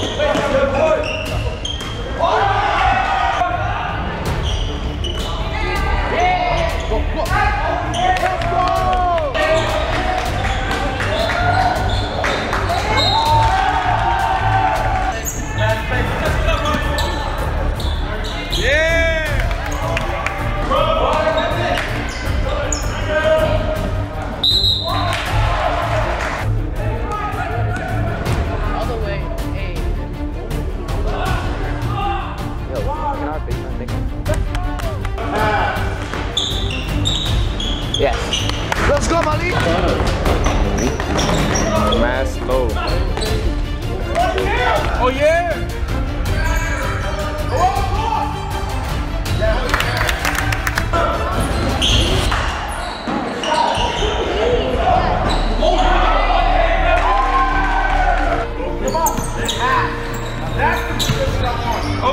Wait.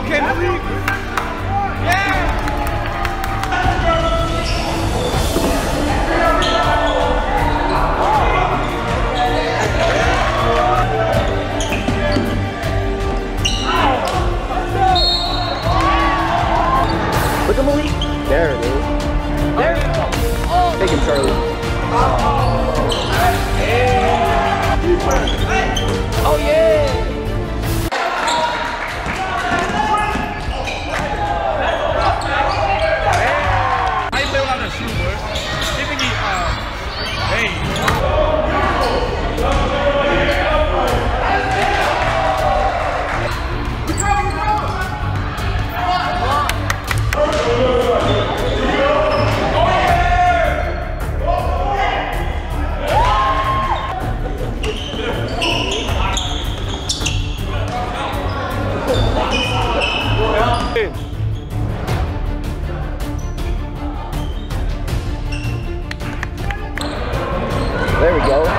Okay, Malik. we go.